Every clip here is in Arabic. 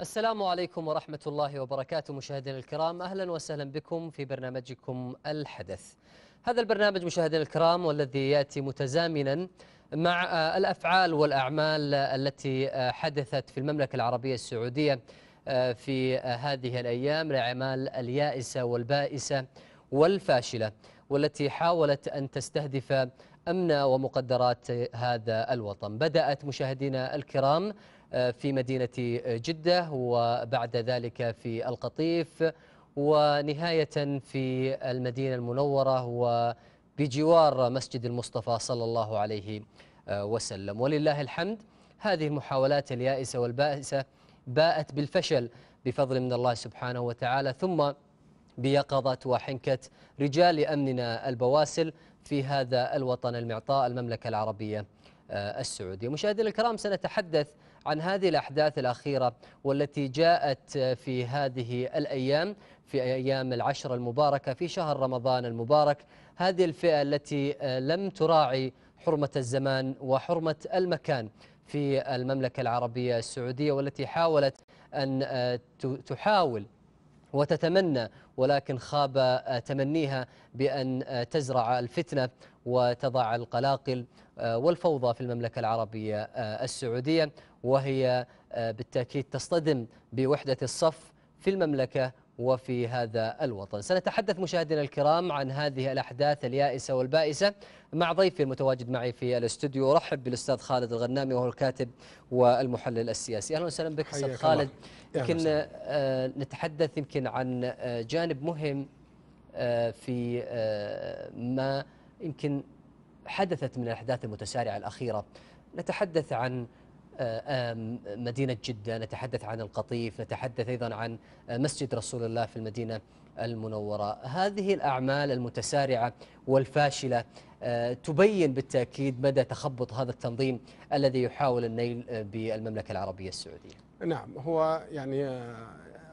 السلام عليكم ورحمة الله وبركاته مشاهدينا الكرام. أهلا وسهلا بكم في برنامجكم الحدث. هذا البرنامج مشاهدينا الكرام والذي يأتي متزامنا مع الأفعال والأعمال التي حدثت في المملكة العربية السعودية في هذه الأيام الأعمال اليائسة والبائسة والفاشلة والتي حاولت أن تستهدف أمن ومقدرات هذا الوطن. بدأت مشاهدينا الكرام في مدينة جدة وبعد ذلك في القطيف ونهاية في المدينة المنورة وبجوار مسجد المصطفى صلى الله عليه وسلم. ولله الحمد هذه المحاولات اليائسة والبائسة باءت بالفشل بفضل من الله سبحانه وتعالى ثم بيقظة وحنكة رجال أمننا البواسل في هذا الوطن المعطاء المملكة العربية السعودية. مشاهدينا الكرام سنتحدث عن هذه الأحداث الأخيرة والتي جاءت في هذه الأيام في أيام العشر المباركة في شهر رمضان المبارك. هذه الفئة التي لم تراعي حرمة الزمان وحرمة المكان في المملكة العربية السعودية والتي حاولت أن تحاول وتتمنى ولكن خاب تمنيها بأن تزرع الفتنة وتضع القلاقل والفوضى في المملكة العربية السعودية. وهي بالتأكيد تصطدم بوحدة الصف في المملكة وفي هذا الوطن. سنتحدث مشاهدينا الكرام عن هذه الأحداث اليائسة والبائسة مع ضيفي المتواجد معي في الاستوديو. أرحب بالأستاذ خالد الغنامي وهو الكاتب والمحلل السياسي. أهلا وسهلا بك أستاذ خالد. يمكن نتحدث يمكن عن جانب مهم في ما يمكن حدثت من الأحداث المتسارعة الأخيرة. نتحدث عن مدينة جدة نتحدث عن القطيف نتحدث أيضا عن مسجد رسول الله في المدينة المنورة. هذه الأعمال المتسارعة والفاشلة تبين بالتأكيد مدى تخبط هذا التنظيم الذي يحاول النيل بالمملكة العربية السعودية. نعم هو يعني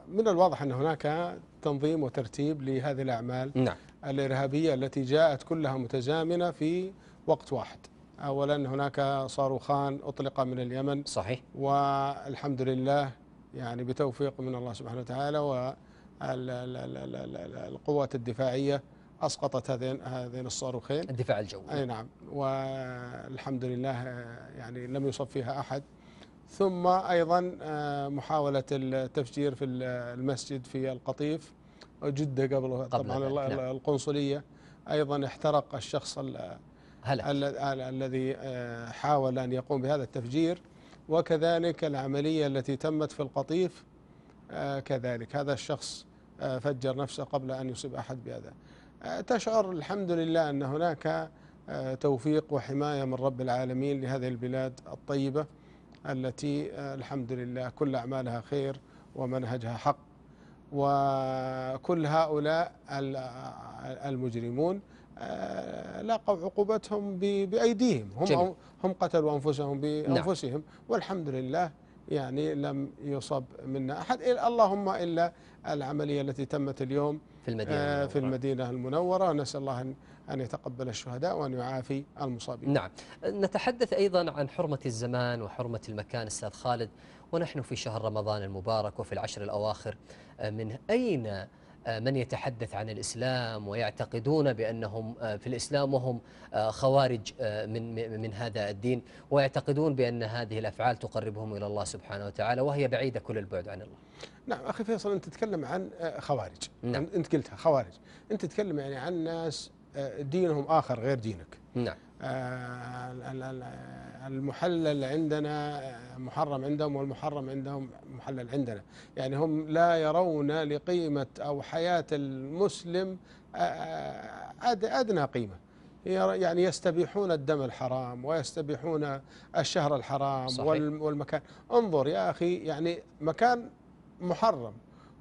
من الواضح أن هناك تنظيم وترتيب لهذه الأعمال نعم. الإرهابية التي جاءت كلها متزامنة في وقت واحد. أولا هناك صاروخان أطلق من اليمن. صحيح. والحمد لله يعني بتوفيق من الله سبحانه وتعالى والقوات الدفاعية أسقطت هذين هذين الصاروخين. الدفاع الجوي. أي نعم. والحمد لله يعني لم يصب فيها أحد. ثم أيضا محاولة التفجير في المسجد في القطيف جدة قبل, طبعا نعم. القنصلية. أيضا احترق الشخص. الذي حاول أن يقوم بهذا التفجير وكذلك العملية التي تمت في القطيف كذلك. هذا الشخص فجر نفسه قبل أن يصيب أحد بهذا. تشعر الحمد لله أن هناك توفيق وحماية من رب العالمين لهذه البلاد الطيبة التي الحمد لله كل أعمالها خير ومنهجها حق وكل هؤلاء المجرمون لاقوا عقوبتهم بأيديهم هم جميل. هم قتلوا أنفسهم بأنفسهم نعم. والحمد لله يعني لم يصب منا أحد اللهم إلا العملية التي تمت اليوم في المدينة المنورة. في المدينة المنورة نسأل الله أن أن يتقبل الشهداء وأن يعافي المصابين نعم نتحدث أيضا عن حرمة الزمان وحرمة المكان أستاذ خالد ونحن في شهر رمضان المبارك وفي العشر الأواخر من أين من يتحدث عن الإسلام ويعتقدون بأنهم في الإسلام وهم خوارج من من هذا الدين ويعتقدون بأن هذه الأفعال تقربهم إلى الله سبحانه وتعالى وهي بعيدة كل البعد عن الله. نعم أخي فيصل أنت تتكلم عن خوارج. نعم. أنت قلتها خوارج. أنت تتكلم يعني عن ناس دينهم آخر غير دينك. نعم. المحلل عندنا محرم عندهم والمحرم عندهم محلل عندنا. يعني هم لا يرون لقيمة أو حياة المسلم أدنى قيمة. يعني يستبيحون الدم الحرام ويستبيحون الشهر الحرام صحيح. والمكان. انظر يا أخي يعني مكان محرم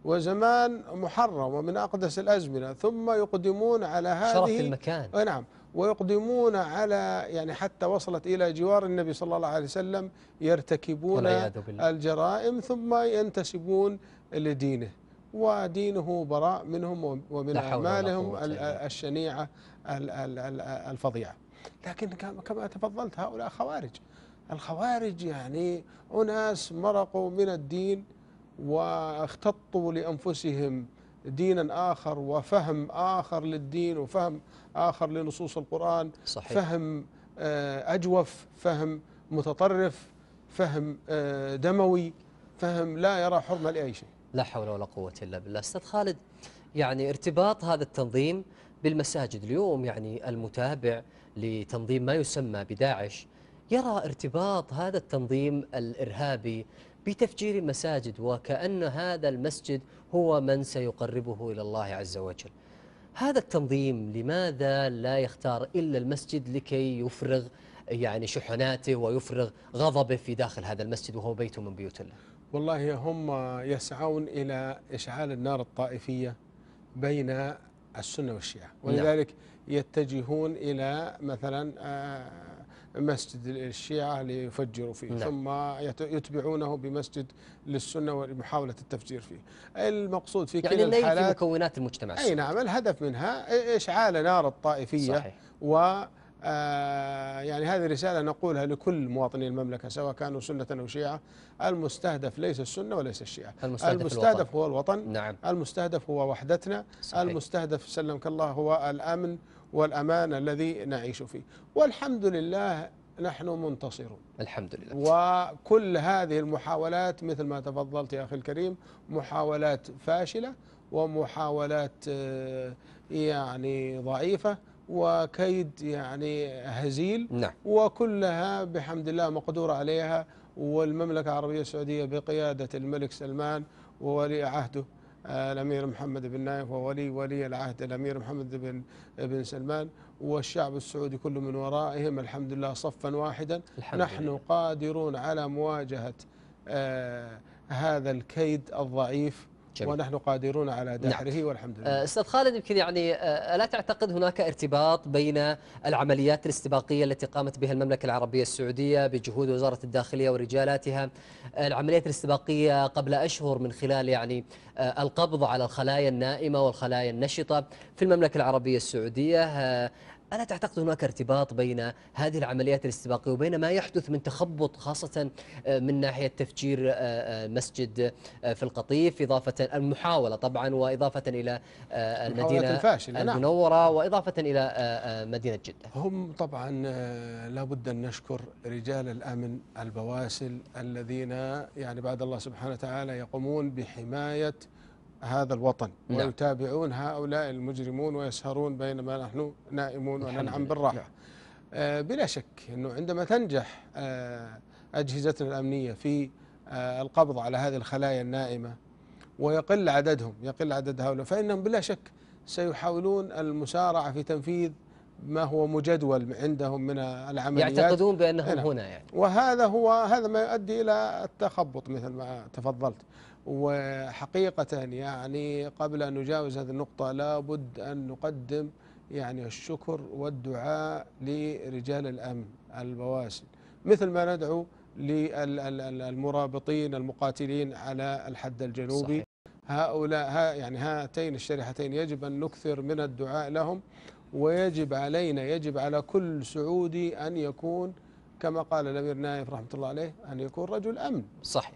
وزمان محرم ومن أقدس الأزمنة ثم يقدمون على هذه شرف المكان نعم. ويقدمون على يعني حتى وصلت إلى جوار النبي صلى الله عليه وسلم يرتكبون الجرائم ثم ينتسبون لدينه. ودينه براء منهم ومن أعمالهم الشنيعة الفظيعة. لكن كما تفضلت هؤلاء خوارج. الخوارج يعني أناس مرقوا من الدين واختطوا لأنفسهم دينا آخر وفهم آخر للدين وفهم آخر لنصوص القرآن صحيح. فهم آه، أجوف فهم متطرف فهم آه، دموي فهم لا يرى حرمة لأي شيء. لا حول ولا قوة إلا بالله. أستاذ خالد يعني ارتباط هذا التنظيم بالمساجد اليوم يعني المتابع لتنظيم ما يسمى بداعش يرى ارتباط هذا التنظيم الإرهابي بتفجير المساجد وكأن هذا المسجد هو من سيقربه إلى الله عز وجل. هذا التنظيم لماذا لا يختار إلا المسجد لكي يفرغ يعني شحناته ويفرغ غضبه في داخل هذا المسجد وهو بيت من بيوت الله؟ والله هم يسعون إلى إشعال النار الطائفية بين السنة والشيعة. نعم. ولذلك يتجهون إلى مثلا آه، مسجد الشيعة ليفجروا فيه نعم. ثم يت- يتبعونه بمسجد للسنة ولمحاولة التفجير فيه. المقصود في يعني كلا الليل في الحالات مكونات المجتمع. أي نعم الهدف منها إشعال نار الطائفية صحيح. و آه، يعني هذه رسالة نقولها لكل مواطني المملكة سواء كانوا سنة أو شيعة. المستهدف ليس السنة وليس الشيعة. المستهدف, المستهدف الوطن. هو الوطن. نعم. المستهدف هو وحدتنا. صحيح. المستهدف سلمك الله هو الأمن. والأمان الذي نعيش فيه. والحمد لله نحن منتصرون. الحمد لله. وكل هذه المحاولات مثل ما تفضلت يا أخي الكريم محاولات فاشلة ومحاولات آه، يعني ضعيفة وكيد يعني هزيل. نعم. وكلها بحمد الله مقدور عليها والمملكة العربية السعودية بقيادة الملك سلمان وولي عهده. الأمير محمد بن نايف وولي ولي العهد الأمير محمد بن بن سلمان والشعب السعودي كله من ورائهم الحمد لله صفا واحدا الحمد نحن لله. قادرون على مواجهة آه، هذا الكيد الضعيف جميل. ونحن قادرون على دحره والحمد لله. آه، أستاذ خالد يمكن يعني آه، ألا تعتقد هناك ارتباط بين العمليات الاستباقية التي قامت بها المملكة العربية السعودية بجهود وزارة الداخلية ورجالاتها؟ آه، العمليات الاستباقية قبل أشهر من خلال يعني القبض على الخلايا النائمة والخلايا النشطة في المملكة العربية السعودية. آه، ألا تعتقد هناك ارتباط بين هذه العمليات الاستباقية وبين ما يحدث من تخبط خاصة آه، من ناحية تفجير آه، آه، مسجد في القطيف إضافة المحاولة طبعا وإضافة إلى المدينة نعم. المنورة وإضافة إلى مدينة جدة هم طبعا لابد أن نشكر رجال الأمن البواسل الذين يعني بعد الله سبحانه وتعالى يقومون بحماية هذا الوطن نعم. ويتابعون هؤلاء المجرمون ويسهرون بينما نحن نائمون وننعم لله. بالراحة نعم. آه، بلا شك إنه عندما تنجح آه، أجهزتنا الأمنية في آه، القبض على هذه الخلايا النائمة ويقل عددهم يقل عدد هؤلاء فإنهم بلا شك سيحاولون المسارعة في تنفيذ ما هو مجدول عندهم من العمليات. يعتقدون بأنهم نعم. هنا يعني. وهذا هو هذا ما يؤدي إلى التخبط مثل ما تفضلت. وحقيقة يعني قبل أن نجاوز هذه النقطة لابد أن نقدم يعني الشكر والدعاء لرجال الأمن البواسل مثل ما ندعو للمرابطين المقاتلين على الحد الجنوبي. صحيح. هؤلاء ها يعني هاتين الشريحتين يجب أن نكثر من الدعاء لهم. ويجب علينا يجب على كل سعودي أن يكون كما قال الأمير نايف رحمة الله عليه أن يكون رجل أمن. صحيح.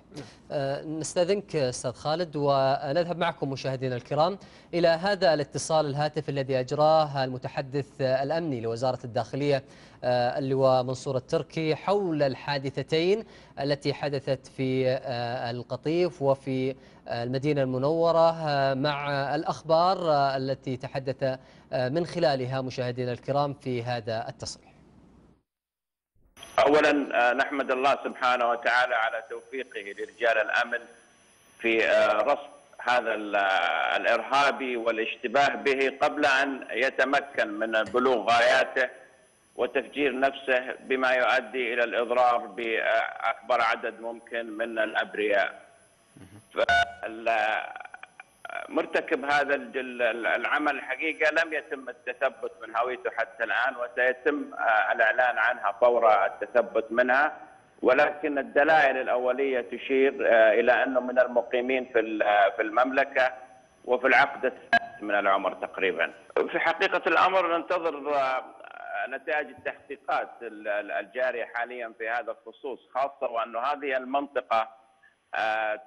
آه، نستأذنك أستاذ خالد ونذهب معكم مشاهدينا الكرام إلى هذا الاتصال الهاتف الذي أجراه المتحدث الأمني لوزارة الداخلية آه، اللواء منصور التركي حول الحادثتين التي حدثت في آه، القطيف وفي آه، المدينة المنورة مع الأخبار التي تحدث من خلالها مشاهدينا الكرام في هذا التصريح. اولا آه، نحمد الله سبحانه وتعالى على توفيقه لرجال الأمن في آه، رصد هذا آه، الارهابي والاشتباه به قبل أن يتمكن من بلوغ غاياته وتفجير نفسه بما يؤدي إلى الإضرار بأكبر عدد ممكن من الأبرياء. مرتكب هذا العمل الحقيقة لم يتم التثبت من هويته حتى الآن وسيتم آه، الإعلان عنها فور التثبت منها ولكن الدلائل الأولية تشير آه، إلى أنه من المقيمين في آه، في المملكة وفي العقد من العمر تقريبا. في حقيقة الأمر ننتظر نتائج التحقيقات ال- ال- الجارية حاليا في هذا الخصوص خاصة وأنه هذه المنطقة آه،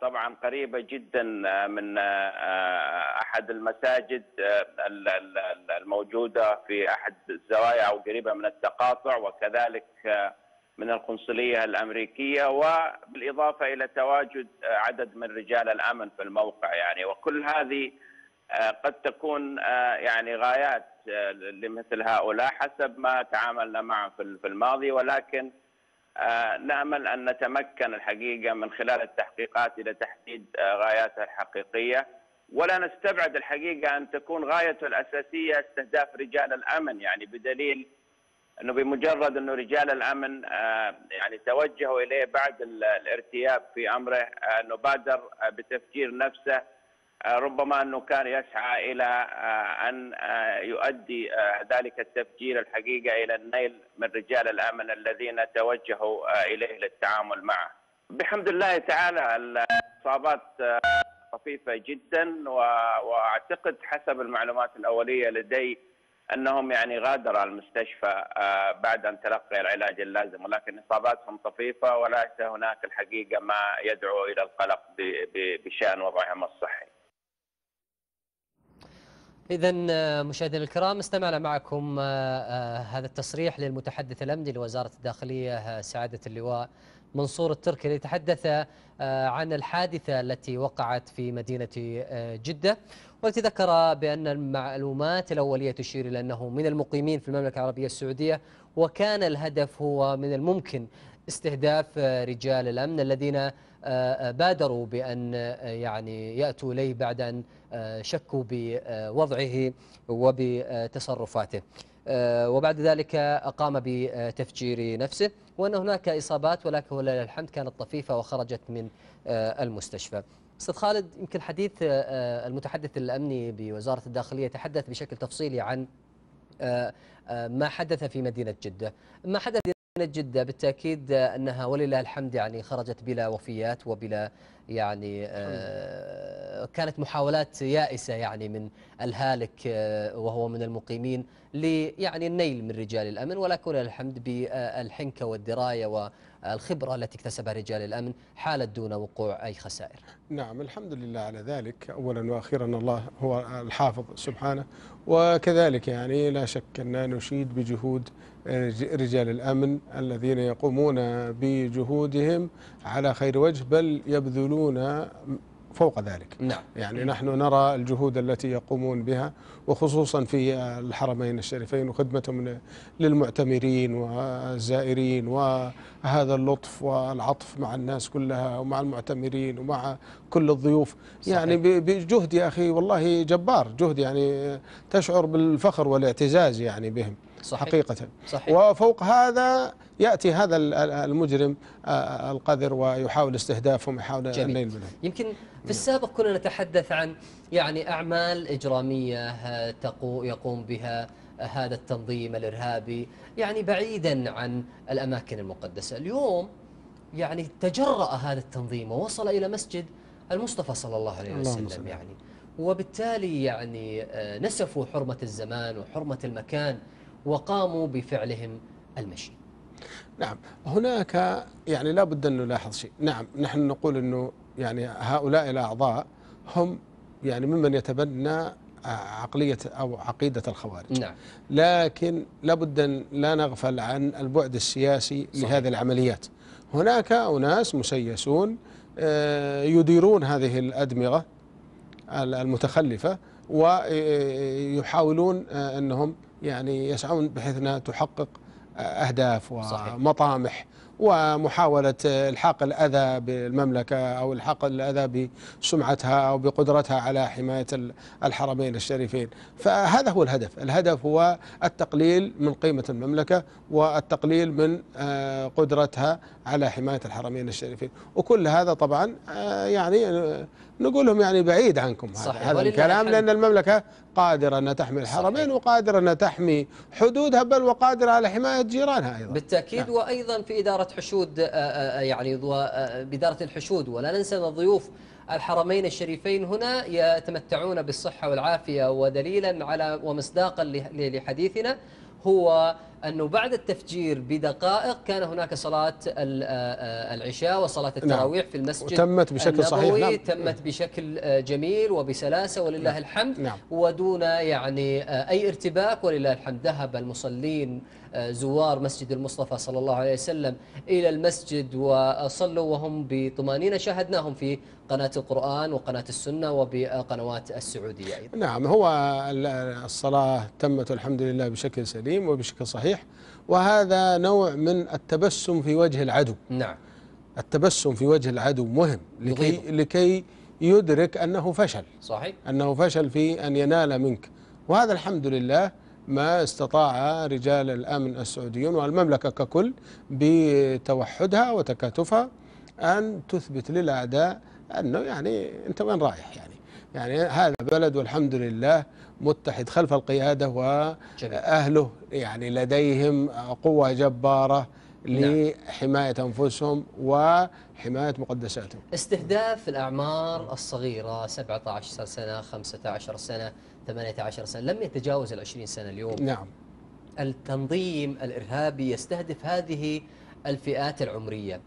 طبعا قريبة جدا آه، من آه، أحد المساجد الموجودة في أحد الزوايا أو قريبة من التقاطع وكذلك من القنصلية الأمريكية وبالإضافة إلى تواجد عدد من رجال الأمن في الموقع يعني. وكل هذه قد تكون يعني غايات لمثل هؤلاء حسب ما تعاملنا معهم في الماضي. ولكن آه، نأمل أن نتمكن الحقيقة من خلال التحقيقات إلى تحديد آه، غاياتها الحقيقية. ولا نستبعد الحقيقة أن تكون غايته الأساسية استهداف رجال الأمن يعني بدليل أنه بمجرد أنه رجال الأمن آه، يعني توجهوا إليه بعد الارتياب في أمره أنه بادر بتفجير نفسه آه، ربما أنه كان يسعى إلى آه، أن آه، يؤدي ذلك التفجير الحقيقة إلى النيل من رجال الأمن الذين توجهوا إليه للتعامل معه. بحمد الله تعالى الاصابات خفيفة جدا وأعتقد حسب المعلومات الأولية لدي أنهم يعني غادر المستشفى بعد أن تلقي العلاج اللازم ولكن إصاباتهم طفيفه وليس هناك الحقيقة ما يدعو إلى القلق بشأن وضعهم الصحي. إذا آه، مشاهدينا الكرام استمعنا معكم آه، آه، هذا التصريح للمتحدث الأمني لوزارة الداخلية سعادة اللواء منصور التركي ليتحدث عن الحادثة التي وقعت في مدينة جدة. والتي ذكر بأن المعلومات الأولية تشير إلى أنه من المقيمين في المملكة العربية السعودية وكان الهدف هو من الممكن استهداف رجال الأمن الذين بادروا بأن يعني يأتوا إليه بعد أن شكوا بوضعه وبتصرفاته. وبعد ذلك قام بتفجير نفسه وأن هناك إصابات ولكن ولله الحمد كانت طفيفة وخرجت من المستشفى. أستاذ خالد يمكن حديث المتحدث الأمني بوزارة الداخلية تحدث بشكل تفصيلي عن ما حدث في مدينة جدة. ما حدث جدة بالتأكيد أنها ولله الحمد يعني خرجت بلا وفيات وبلا يعني آه كانت محاولات يائسة يعني من الهالك آه وهو من المقيمين ليعني النيل من رجال الأمن. ولكن الحمد بالحنكة والدراية والخبرة التي اكتسبها رجال الأمن حالت دون وقوع أي خسائر. نعم الحمد لله على ذلك. أولا وأخيرا الله هو الحافظ سبحانه. وكذلك يعني لا شك أن نشيد بجهود رجال الأمن الذين يقومون بجهودهم على خير وجه بل يبذلون فوق ذلك نعم. يعني نحن نرى الجهود التي يقومون بها وخصوصا في الحرمين الشريفين وخدمتهم للمعتمرين والزائرين وهذا اللطف والعطف مع الناس كلها ومع المعتمرين ومع كل الضيوف صحيح. يعني بجهد يا أخي والله جبار جهد يعني تشعر بالفخر والاعتزاز يعني بهم صحيح. حقيقة صحيح. وفوق هذا يأتي هذا المجرم القذر ويحاول استهدافهم يحاول النيل منهم يمكن في السابق كنا نتحدث عن يعني أعمال إجرامية يقوم بها هذا التنظيم الإرهابي يعني بعيدا عن الأماكن المقدسة. اليوم يعني تجرأ هذا التنظيم ووصل إلى مسجد المصطفى صلى الله عليه وسلم يعني. وبالتالي يعني نسفوا حرمة الزمان وحرمة المكان وقاموا بفعلهم المشي. نعم هناك يعني لا بد أن نلاحظ شيء نعم نحن نقول أنه يعني هؤلاء الأعضاء هم يعني ممن يتبنى عقلية أو عقيدة الخوارج نعم. لكن لابد أن لا نغفل عن البعد السياسي صحيح. لهذه العمليات هناك أناس مسيسون آه، يديرون هذه الأدمغة المتخلفة ويحاولون آه، أنهم يعني يسعون بحيث أنها تحقق أهداف ومطامح ومحاولة إلحاق الأذى بالمملكة أو إلحاق الأذى بسمعتها أو بقدرتها على حماية الحرمين الشريفين. فهذا هو الهدف. الهدف هو التقليل من قيمة المملكة والتقليل من آه، قدرتها على حماية الحرمين الشريفين. وكل هذا طبعا آه، يعني نقول لهم يعني بعيد عنكم صحيح هذا الكلام لأن المملكة قادرة أن تحمي الحرمين وقادرة أن تحمي حدودها بل وقادرة على حماية جيرانها أيضا. بالتأكيد نعم. وأيضا في إدارة حشود آه، آه، يعني بإدارة الحشود ولا ننسى أن الضيوف الحرمين الشريفين هنا يتمتعون بالصحة والعافية ودليلا على ومصداقا لحديثنا. هو أنه بعد التفجير بدقائق كان هناك صلاة العشاء وصلاة نعم. التراويح في المسجد وتمت بشكل صحيح نعم. تمت بشكل جميل وبسلاسة ولله نعم. الحمد نعم. ودون يعني أي ارتباك ولله الحمد ذهب المصلين زوار مسجد المصطفى صلى الله عليه وسلم إلى المسجد وصلوا وهم بطمأنينة. شاهدناهم في قناة القرآن وقناة السنة وبقنوات السعودية أيضا. نعم هو الصلاة تمت الحمد لله بشكل سليم وبشكل صحيح وهذا نوع من التبسم في وجه العدو. نعم. التبسم في وجه العدو مهم لكي, لكي يدرك أنه فشل. صحيح. أنه فشل في أن ينال منك. وهذا الحمد لله ما استطاع رجال الأمن السعوديون والمملكة ككل بتوحدها وتكاتفها أن تثبت للأعداء أنه يعني أنت وين رايح يعني؟ يعني هذا بلد والحمد لله متحد خلف القيادة وأهله يعني لديهم قوة جبارة نعم. لحماية أنفسهم وحماية مقدساتهم. استهداف الأعمار الصغيرة 17 سنة 15 سنة 18 سنة لم يتجاوز ال 20 سنة اليوم. نعم. التنظيم الإرهابي يستهدف هذه الفئات العمرية.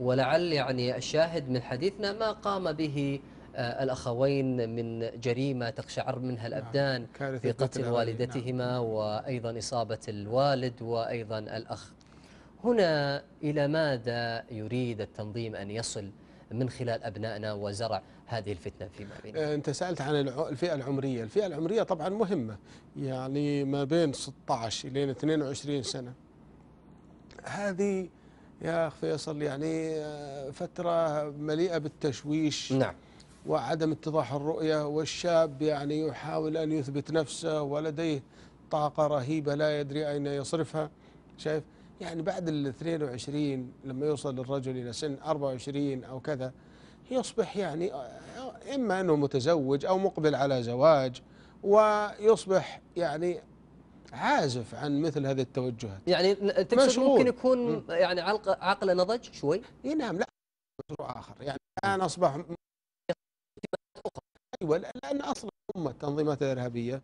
ولعل يعني الشاهد من حديثنا ما قام به آه، الأخوين من جريمة تقشعر منها نعم. الأبدان في قتل والدتهما نعم. وأيضا إصابة الوالد وأيضا الأخ. هنا إلى ماذا يريد التنظيم أن يصل؟ من خلال أبنائنا وزرع هذه الفتنة فيما بيننا آه، أنت سألت عن الفئة العمرية. الفئة العمرية طبعا مهمة يعني ما بين 16 إلى 22 سنة. هذه يا أخ فيصل يعني آه، فترة مليئة بالتشويش نعم. وعدم اتضاح الرؤية والشاب يعني يحاول أن يثبت نفسه ولديه طاقة رهيبة لا يدري أين يصرفها شايف؟ يعني بعد ال 22 لما يوصل الرجل إلى سن 24 أو كذا يصبح يعني إما أنه متزوج أو مقبل على زواج ويصبح يعني عازف عن مثل هذه التوجهات. يعني تقصد ممكن يكون يعني عقل عقله نضج شوي؟ إي نعم لا مشروع آخر. يعني الآن أصبح أيوه لأن أصلا هم التنظيمات الارهابيه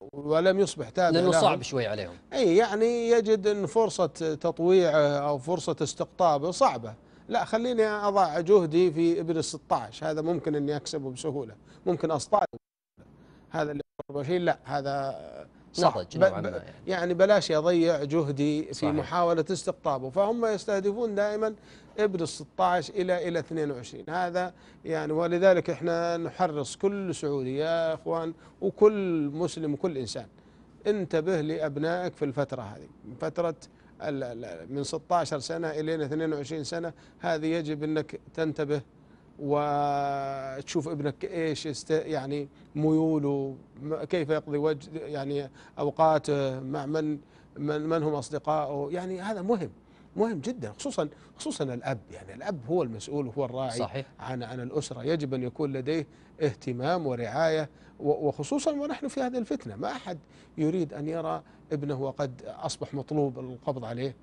ولم يصبح تابع لأنه صعب شوي عليهم. إي يعني يجد إن فرصة تطويعه أو فرصة استقطابه صعبة. لا خليني أضع جهدي في ابن ال 16 هذا ممكن إني أكسبه بسهولة. ممكن أصطاد. هذا اللي 24 لا هذا صعب نوعا ما يعني. يعني بلاش يضيع جهدي في صحيح. محاولة استقطابه فهم يستهدفون دائما ابن ال 16 إلى إلى 22 هذا يعني ولذلك إحنا نحرص كل سعودي يا إخوان وكل مسلم وكل إنسان انتبه لأبنائك في الفترة هذه فترة من 16 سنة إلى 22 سنة هذه يجب إنك تنتبه وتشوف ابنك إيش يعني ميوله كيف يقضي وجه يعني أوقاته مع من من, من هم أصدقائه يعني هذا مهم مهم جدا خصوصا خصوصا الأب يعني الأب هو المسؤول وهو الراعي صحيح. عن عن الأسرة يجب أن يكون لديه اهتمام ورعاية وخصوصا ونحن في هذه الفتنة ما أحد يريد أن يرى ابنه وقد أصبح مطلوب القبض عليه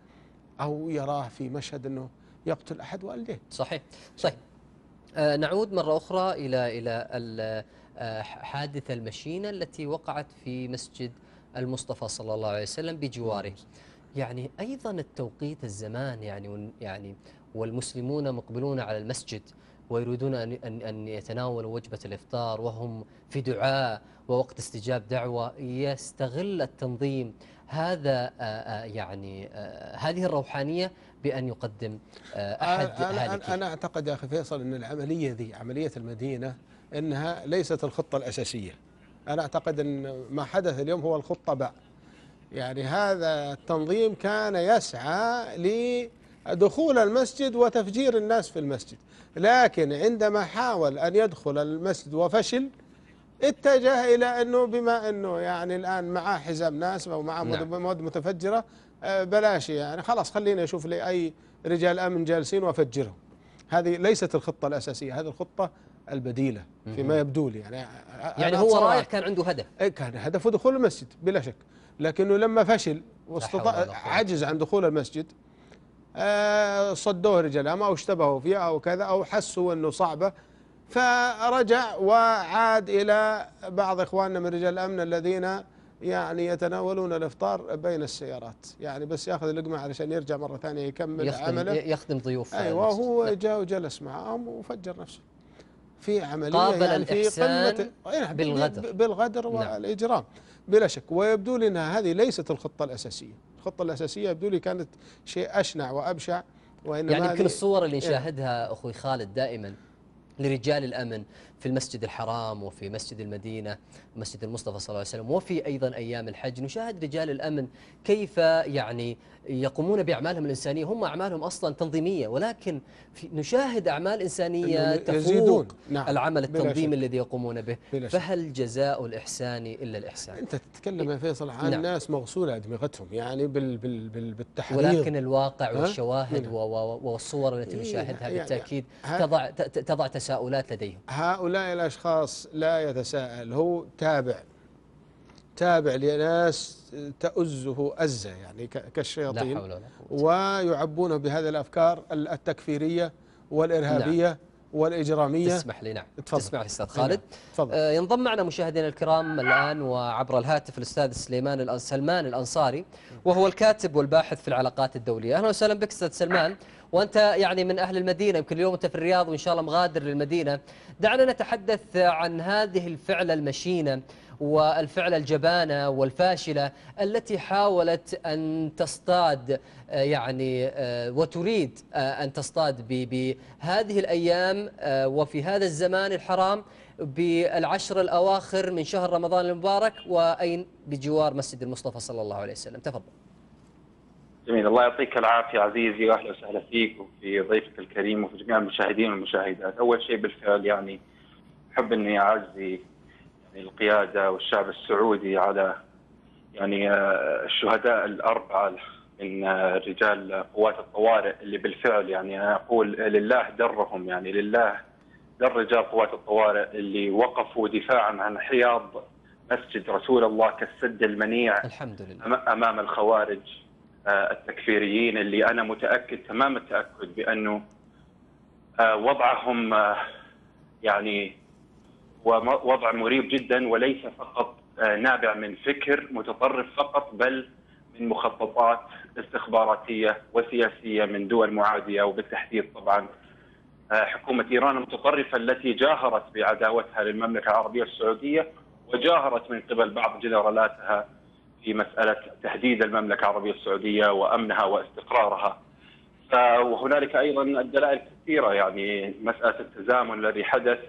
أو يراه في مشهد أنه يقتل أحد والديه صحيح صحيح آه نعود مرة أخرى إلى إلى آه، حادثة المشينة التي وقعت في مسجد المصطفى صلى الله عليه وسلم بجواره. يعني أيضا التوقيت الزمان يعني يعني والمسلمون مقبلون على المسجد ويريدون ان ان أن يتناولوا وجبة الإفطار وهم في دعاء ووقت استجاب دعوة. يستغل التنظيم هذا آه، آه، يعني آه، هذه الروحانية بأن يقدم أحد أنا, أنا أعتقد يا أخي فيصل إن العملية ذي عملية المدينة إنها ليست الخطة الأساسية. أنا أعتقد إن ما حدث اليوم هو الخطة باء. يعني هذا التنظيم كان يسعى لدخول المسجد وتفجير الناس في المسجد. لكن عندما حاول أن يدخل المسجد وفشل اتجه إلى أنه بما أنه يعني الآن معاه حزام ناس أو معاه نعم. مواد متفجرة آه، بلاش يعني. خلاص خليني أشوف لي أي رجال أمن جالسين وأفجرهم. هذه ليست الخطة الأساسية هذه الخطة البديلة فيما يبدو لي. يعني يعني هو رايح كان عنده هدف. إيه، كان هدفه دخول المسجد بلا شك. لكنه لما فشل واستطاع عجز عن دخول المسجد آه، صدوه رجال أو اشتبهوا فيه أو كذا أو حسوا أنه صعبة فرجع وعاد إلى بعض إخواننا من رجال الامن الذين يعني يتناولون الإفطار بين السيارات يعني بس ياخذ اللقمة علشان يرجع مرة ثانية يكمل يخدم عمله يخدم ضيوف أيوه المسجد. هو نعم. جاء وجلس معهم وفجر نفسه في عملية قابل يعني في قمه نعم، بالغدر. بالغدر نعم. والإجرام بلا شك ويبدو لي إنها هذه ليست الخطة الأساسية الخطة الأساسية يبدو لي كانت شيء أشنع وأبشع وإنما يعني يمكن الصور اللي إيه. نشاهدها أخوي خالد دائما لرجال الأمن في المسجد الحرام وفي مسجد المدينة مسجد المصطفى صلى الله عليه وسلم وفي أيضا أيام الحج نشاهد رجال الأمن كيف يعني يقومون بأعمالهم الإنسانية هم أعمالهم أصلا تنظيمية ولكن نشاهد أعمال إنسانية إنهم يزيدون. تفوق نعم. العمل التنظيمي. الذي يقومون به. فهل جزاء الإحسان إلا الإحسان أنت تتكلم يا فيصل عن نعم. ناس مغسوله أدمغتهم يعني بال بال بال بالتحريض ولكن الواقع؟ والشواهد نعم. والصور التي إيه، نشاهدها يعني بالتأكيد ها- تضع تضع تساؤلات لديهم هؤلاء الأشخاص لا يتساءل هو تابع تابع لناس تؤزه أزة يعني لا كالشياطين قوة. ويعبونه بهذه الأفكار التكفيرية والإرهابية والإجرامية. تسمح لي نعم. تفضل. تسمح لي أستاذ نعم. خالد تفضل. آه ينضم معنا مشاهدينا الكرام الآن وعبر الهاتف الأستاذ سليمان الأن- سلمان الأنصاري وهو الكاتب والباحث في العلاقات الدولية. أهلا وسهلا بك أستاذ سلمان. وأنت يعني من أهل المدينة يمكن اليوم أنت في الرياض وإن شاء الله مغادر للمدينة. دعنا نتحدث عن هذه الفعله المشينة والفعله الجبانة والفاشلة التي حاولت أن تصطاد آه، يعني آه، وتريد آه، أن تصطاد بهذه الأيام آه، وفي هذا الزمان الحرام بالعشر الأواخر من شهر رمضان المبارك وأين؟ بجوار مسجد المصطفى صلى الله عليه وسلم. تفضل. جميل. الله يعطيك العافية عزيزي واهلا وسهلا فيك وفي ضيفك الكريم وفي جميع المشاهدين والمشاهدات، أول شيء بالفعل يعني أحب أني أعزي يعني القيادة والشعب السعودي على يعني آه، الشهداء الأربعة من آه، رجال قوات الطوارئ اللي بالفعل يعني أنا أقول لله درهم يعني لله در رجال قوات الطوارئ اللي وقفوا دفاعا عن حياض مسجد رسول الله كالسد المنيع الحمد لله. أمام الخوارج. التكفيريين اللي أنا متأكد تمام التأكد بأنه آه، وضعهم آه، يعني وضع مريب جدا وليس فقط آه، نابع من فكر متطرف فقط بل من مخططات استخباراتية وسياسية من دول معادية وبالتحديد طبعا آه، حكومة إيران المتطرفة التي جاهرت بعداوتها للمملكة العربية السعودية وجاهرت من قبل بعض جنرالاتها في مسألة تهديد المملكة العربية السعودية وأمنها واستقرارها. وهنالك أيضا الدلائل كثيرة يعني مسألة التزامن الذي حدث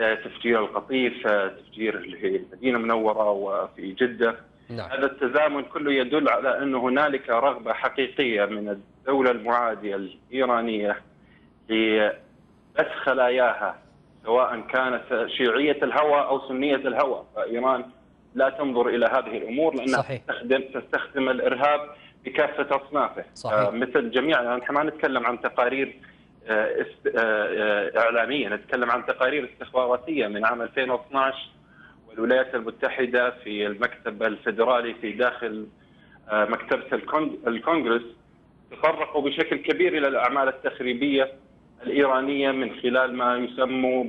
آه، تفجير القطيف، آه، تفجير المدينة المنورة وفي جدة، نعم. هذا التزامن كله يدل على أنه هنالك رغبة حقيقية من الدولة المعادية الإيرانية لبث خلاياها سواء كانت شيوعية الهوى أو سنية الهوى، فإيران لا تنظر إلى هذه الأمور لأنها صحيح. تستخدم تستخدم الإرهاب بكافة أصنافه صحيح. آه، مثل جميع نحن ما نتكلم عن تقارير آه، آه، إعلامية نتكلم عن تقارير استخباراتية من عام 2012 والولايات المتحدة في المكتب الفيدرالي في داخل مكتبة الكون- الكونغرس تطرقوا بشكل كبير إلى الأعمال التخريبية الإيرانية من خلال ما يسمى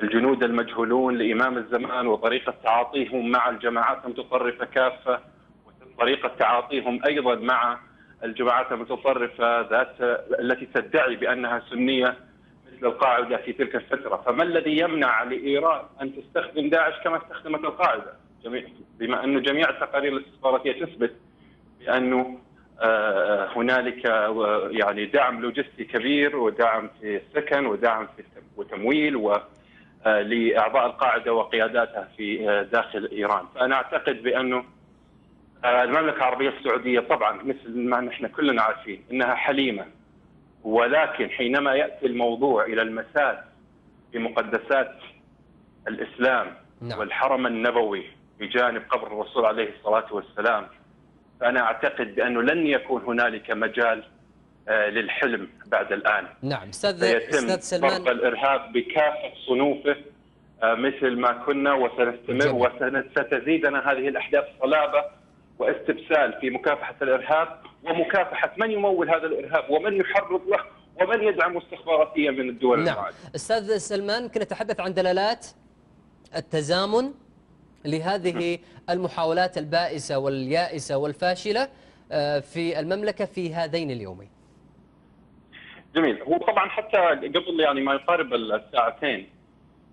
بالجنود المجهولون لإمام الزمان وطريقه تعاطيهم مع الجماعات المتطرفة كافة وطريقه تعاطيهم أيضا مع الجماعات المتطرفة ذات التي تدعي بأنها سنية مثل القاعدة في تلك الفترة، فما الذي يمنع لإيران أن تستخدم داعش كما استخدمت القاعدة؟ جميع بما انه جميع التقارير الاستخباراتية تثبت بانه آه، هنالك آه، يعني دعم لوجستي كبير ودعم في السكن ودعم في وتمويل و لأعضاء القاعدة وقياداتها في آه، داخل إيران، فأنا أعتقد بأنه آه، المملكة العربية السعودية طبعا مثل ما نحن كلنا عارفين إنها حليمة ولكن حينما يأتي الموضوع إلى المساس بمقدسات الإسلام نعم. والحرم النبوي بجانب قبر الرسول عليه الصلاة والسلام فأنا أعتقد بأنه لن يكون هنالك مجال آه، للحلم بعد الآن. نعم أستاذ ضرب سلمان. الإرهاب بكافة صنوفه آه، مثل ما كنا وسنستمر. وستزيدنا هذه الأحداث صلابة واستبسال في مكافحة الإرهاب ومكافحة من يمول هذا الإرهاب ومن يحرض له ومن يدعم استخباراتيا من الدول نعم. المعاديه. أستاذ سلمان كنا نتحدث عن دلالات التزامن لهذه المحاولات البائسة واليائسة والفاشلة آه، في المملكة في هذين اليومين. جميل هو طبعا حتى قبل يعني ما يقارب الساعتين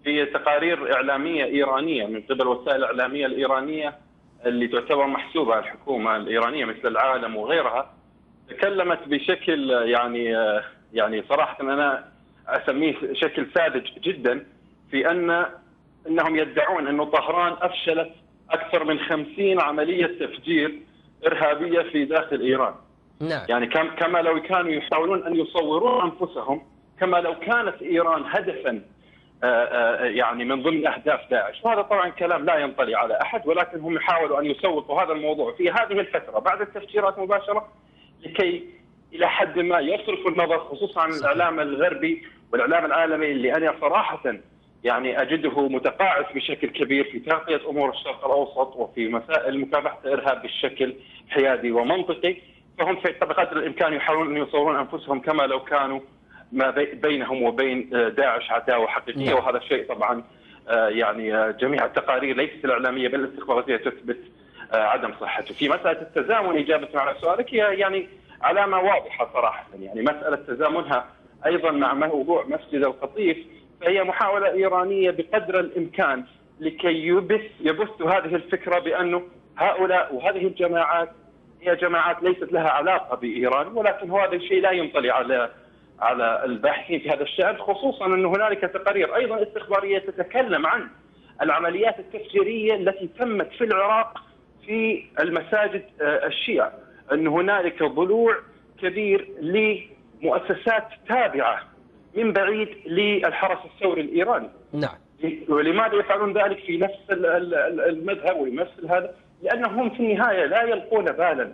في تقارير إعلامية إيرانية من قبل وسائل الاعلاميه الإيرانية اللي تعتبر محسوبة الحكومة الإيرانية مثل العالم وغيرها تكلمت بشكل يعني يعني صراحة أنا أسميه شكل ساذج جدا في أن إنهم يدعون انه طهران أفشلت أكثر من 50 عملية تفجير إرهابية في داخل إيران. نعم. يعني كم كما لو كانوا يحاولون أن يصورون أنفسهم كما لو كانت إيران هدفا آه، آه، يعني من ضمن أهداف داعش، وهذا طبعا كلام لا ينطلي على أحد ولكن هم يحاولوا أن يسوقوا هذا الموضوع في هذه الفترة بعد التفجيرات مباشرة لكي إلى حد ما يصرفوا النظر خصوصا عن الإعلام الغربي والإعلام العالمي اللي أنا صراحة يعني أجده متقاعس بشكل كبير في تغطية أمور الشرق الأوسط وفي مسائل مكافحة الإرهاب بشكل حيادي ومنطقي. فهم في بقدر الإمكان يحاولون أن يصورون أنفسهم كما لو كانوا ما بينهم وبين داعش عداوة حقيقية. نعم. وهذا الشيء طبعا آه، يعني آه، جميع التقارير ليست الإعلامية بل الاستخباراتيه تثبت آه، عدم صحته، في مسألة التزامن إجابة على سؤالك هي يعني علامة واضحة صراحة. يعني مسألة تزامنها أيضا مع موضوع مسجد القطيف فهي محاولة إيرانية بقدر الإمكان لكي يبث يبث هذه الفكرة بأنه هؤلاء وهذه الجماعات هي جماعات ليست لها علاقة بإيران ولكن هذا الشيء لا ينطلي على على الباحثين في هذا الشأن خصوصا أن هنالك تقارير أيضا استخبارية تتكلم عن العمليات التفجيرية التي تمت في العراق في المساجد آه، الشيعة. أن هنالك ضلوع كبير لمؤسسات تابعة من بعيد للحرس الثوري الإيراني. نعم. ولماذا يفعلون ذلك في نفس ال- ال- ال- المذهب ويمثل هذا؟ لأنهم في النهاية لا يلقون بالا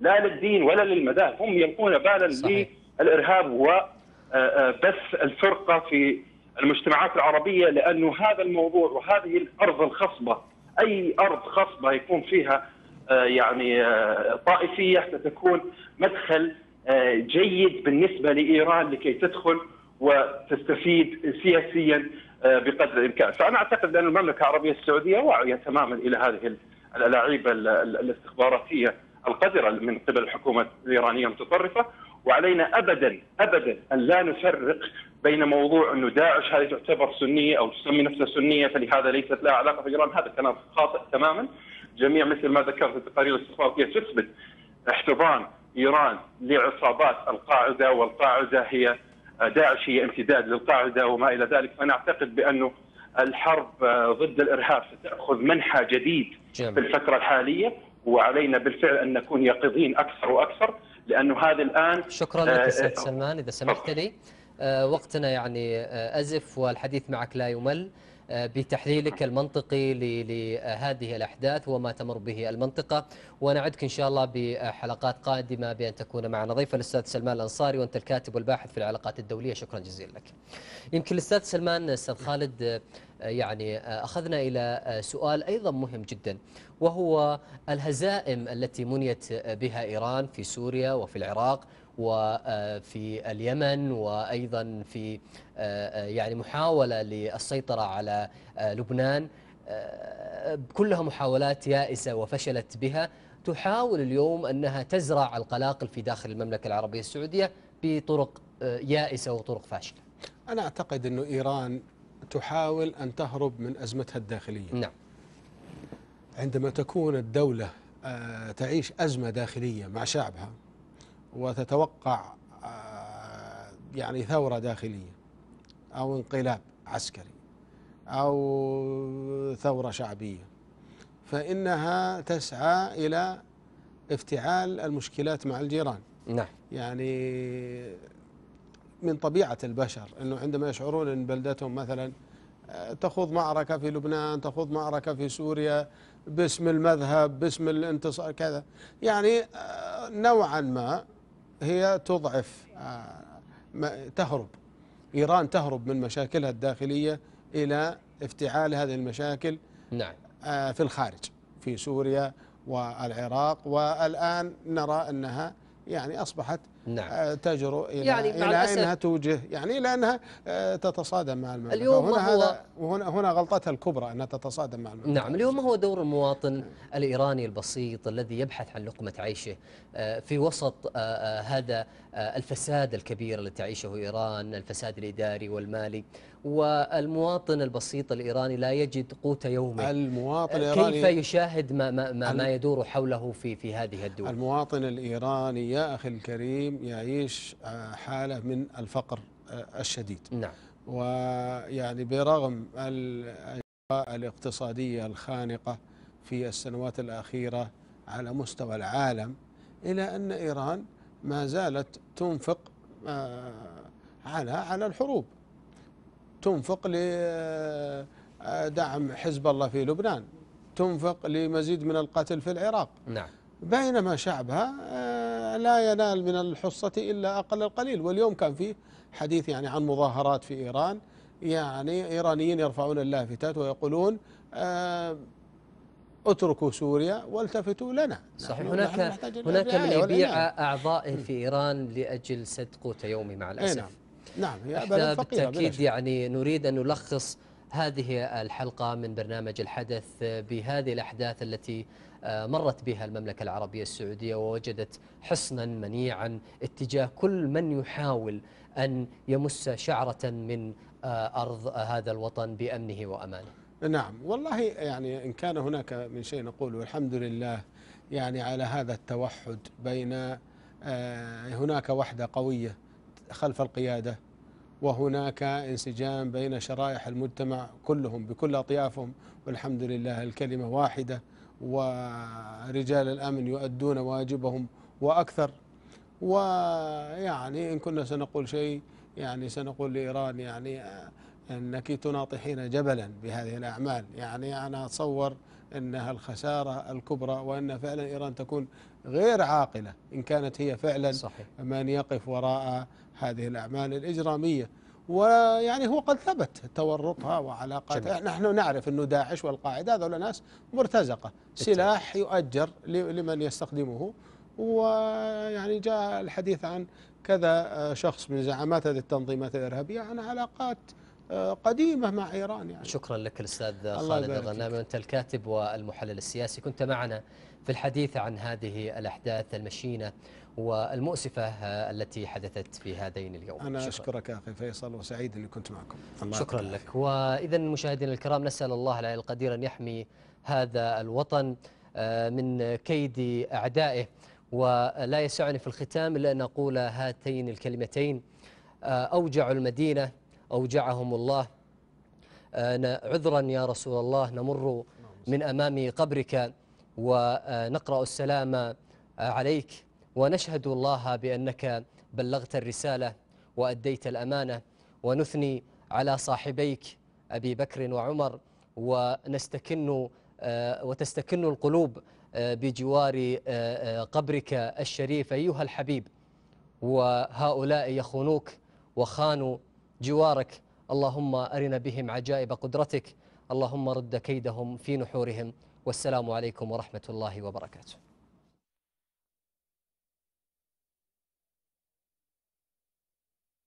لا للدين ولا للمذاهب، هم يلقون بالا صحيح. للإرهاب وبث الفرقة في المجتمعات العربية لأنه هذا الموضوع وهذه الأرض الخصبة أي أرض خصبة يكون فيها آه، يعني آه، طائفية ستكون مدخل آه، جيد بالنسبة لإيران لكي تدخل وتستفيد سياسيا آه، بقدر الإمكان، فأنا أعتقد ان المملكة العربية السعودية واعية تماما إلى هذه الالاعيب ال- ال- الاستخباراتية القذرة من قبل الحكومة الإيرانية المتطرفه وعلينا ابدا ابدا أن لا نفرق بين موضوع أنه داعش هذه تعتبر سنية أو تسمي نفسها سنية فلهذا ليست لها علاقة بايران هذا كلام خاطئ تماما. جميع مثل ما ذكرت التقارير الاستخباراتية تثبت احتضان إيران لعصابات القاعدة والقاعدة هي داعش هي امتداد للقاعدة وما إلى ذلك. فانا اعتقد بأنه الحرب ضد الإرهاب ستأخذ منحى جديد في الفترة الحالية وعلينا بالفعل أن نكون يقظين أكثر وأكثر لأنه هذا الآن شكرا لك آه، أستاذ آه، سلمان. إذا سمحت لي آه، وقتنا يعني أزف والحديث معك لا يمل. بتحليلك المنطقي لهذه الأحداث وما تمر به المنطقة. ونعدك إن شاء الله بحلقات قادمة بأن تكون معنا. ضيفا الأستاذ سلمان الأنصاري وأنت الكاتب والباحث في العلاقات الدولية. شكرا جزيلا لك. يمكن الأستاذ سلمان أستاذ خالد يعني أخذنا إلى آه، سؤال أيضا مهم جدا وهو الهزائم التي منيت بها إيران في سوريا وفي العراق وفي اليمن وأيضا في آه، يعني محاولة للسيطرة على آه، لبنان. آه، كلها محاولات يائسة وفشلت بها. تحاول اليوم أنها تزرع القلاقل في داخل المملكة العربية السعودية بطرق آه، يائسة وطرق فاشلة. أنا أعتقد أن إيران تحاول أن تهرب من أزمتها الداخلية. نعم. عندما تكون الدولة آه، تعيش أزمة داخلية مع شعبها وتتوقع آه، يعني ثورة داخلية أو انقلاب عسكري أو ثورة شعبية فإنها تسعى إلى افتعال المشكلات مع الجيران. نعم. يعني من طبيعة البشر أنه عندما يشعرون أن بلدتهم مثلا آه، تخوض معركة في لبنان تخوض معركة في سوريا باسم المذهب باسم الانتصار كذا. يعني آه، نوعا ما هي تضعف آه، تهرب. إيران تهرب من مشاكلها الداخلية إلى افتعال هذه المشاكل نعم. آه، في الخارج في سوريا والعراق. والآن نرى أنها يعني أصبحت نعم. آه، تجرؤ إلى, يعني مع إلى الأسف- أنها توجه يعني إلى أنها آه، تتصادم مع المملكة اليوم وهنا ما هو- هذا وهنا هنا غلطتها الكبرى أنها تتصادم مع المملكة نعم اليوم ما هو دور المواطن الإيراني البسيط الذي يبحث عن لقمة عيشه؟ آه، في وسط هذا الفساد الكبير الذي تعيشه إيران الفساد الإداري والمالي والمواطن البسيط الإيراني لا يجد قوت يومه. المواطن كيف الإيراني يشاهد ما, ما, ما, ما يدور حوله في في هذه الدول؟ المواطن الإيراني يا أخي الكريم يعيش آه، حالة من الفقر آه، الشديد. نعم. ويعني برغم الأجواء الاقتصادية الخانقة في السنوات الأخيرة على مستوى العالم إلى أن إيران ما زالت تنفق آه، على على الحروب. تنفق لدعم حزب الله في لبنان. تنفق لمزيد من القتل في العراق. نعم. بينما شعبها لا ينال من الحصة إلا أقل القليل. واليوم كان في حديث يعني عن مظاهرات في إيران. يعني إيرانيين يرفعون اللافتات ويقولون آه، اتركوا سوريا والتفتوا لنا. صحيح. هناك هناك من يبيع. أعضائه في إيران لأجل سد قوت يومي مع أي الأسف. نعم. نعم هي بلد شك. يعني نريد أن نلخص هذه الحلقة من برنامج الحدث بهذه الأحداث التي مرت بها المملكة العربية السعودية ووجدت حصنا منيعا اتجاه كل من يحاول أن يمس شعرة من آه، أرض هذا الوطن بأمنه وأمانه. نعم والله يعني إن كان هناك من شيء نقول والحمد لله يعني على هذا التوحد بين آه، هناك وحدة قوية خلف القيادة وهناك انسجام بين شرائح المجتمع كلهم بكل أطيافهم والحمد لله الكلمة واحدة. ورجال الأمن يؤدون واجبهم وأكثر. ويعني إن كنا سنقول شيء يعني سنقول لإيران يعني آه، أنك تناطحين جبلا بهذه الأعمال. يعني أنا أتصور أنها الخسارة الكبرى وأن فعلا إيران تكون غير عاقلة إن كانت هي فعلا صحيح. من يقف وراء هذه الأعمال الإجرامية. ويعني هو قد ثبت تورطها وعلاقاتها. جميل. نحن نعرف أنه داعش والقاعدة هذول ناس مرتزقة. سلاح يؤجر لمن يستخدمه. ويعني جاء الحديث عن كذا آه، شخص من زعامات هذه التنظيمات الإرهابية عن علاقات آه، قديمة مع إيران يعني. شكرا لك الأستاذ خالد الغنامي أنت الكاتب والمحلل السياسي. كنت معنا في الحديث عن هذه الأحداث المشينة والمؤسفة التي حدثت في هذين اليوم. أنا شكراً. أشكرك أخي فيصل وسعيد اللي كنت معكم. الله شكرا يعطيك لك. وإذا مشاهدينا الكرام نسأل الله العلي القدير أن يحمي هذا الوطن آه، من كيد أعدائه. ولا يسعني في الختام إلا أن أقول هاتين الكلمتين. آه، أوجع المدينة أوجعهم الله. آه، عذرا يا رسول الله نمر من أمام قبرك. ونقرأ السلام عليك. ونشهد الله بأنك بلغت الرسالة وأديت الأمانة ونثني على صاحبيك أبي بكر وعمر ونستكن آه، وتستكن القلوب آه، بجوار آه، قبرك الشريف أيها الحبيب. وهؤلاء يخونوك وخانوا جوارك. اللهم أرنا بهم عجائب قدرتك. اللهم رد كيدهم في نحورهم. والسلام عليكم ورحمة الله وبركاته.